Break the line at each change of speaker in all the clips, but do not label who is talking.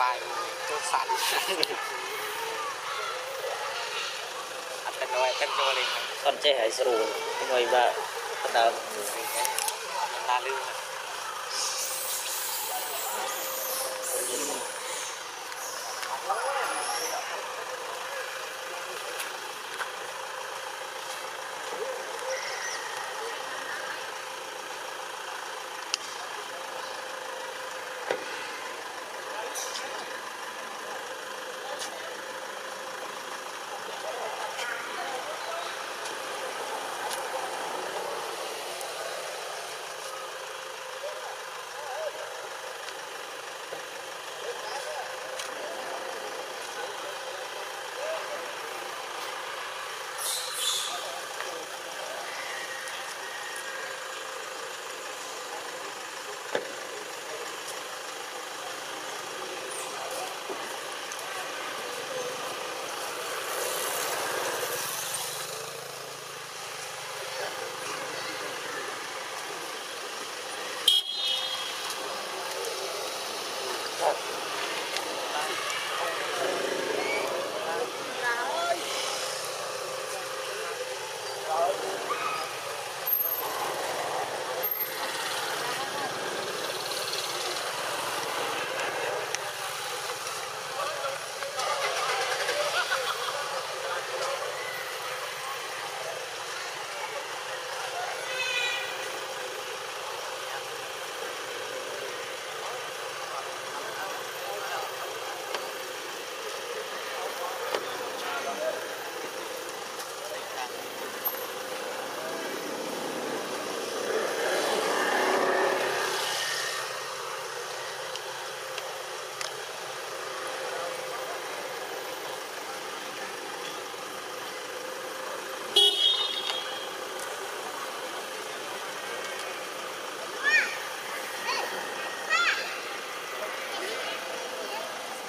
ลายมันตัวสั่นอันเป็นน้อยเป็นตัวเล็กตอนเจ๊หายสรุปน้อยว่าตอนนั้นนานลืมนะ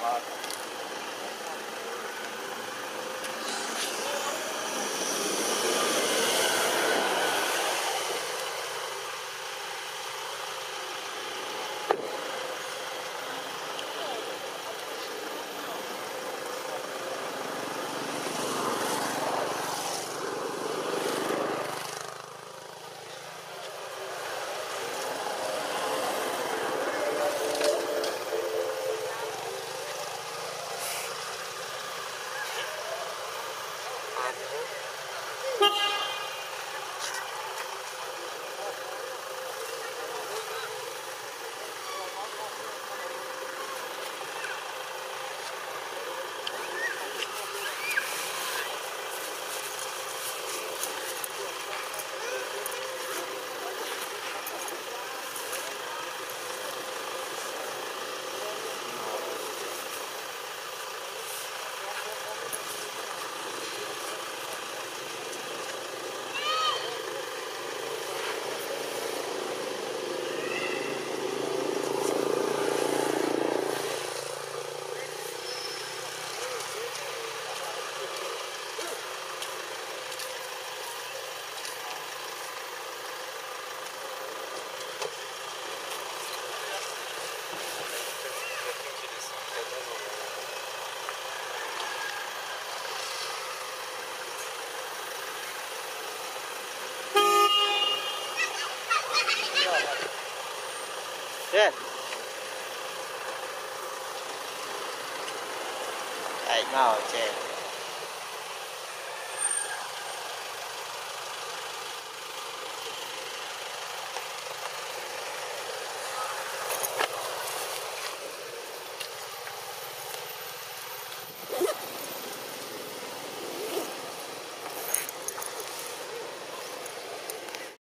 lot.
Đấy.
Đấy, màu chè.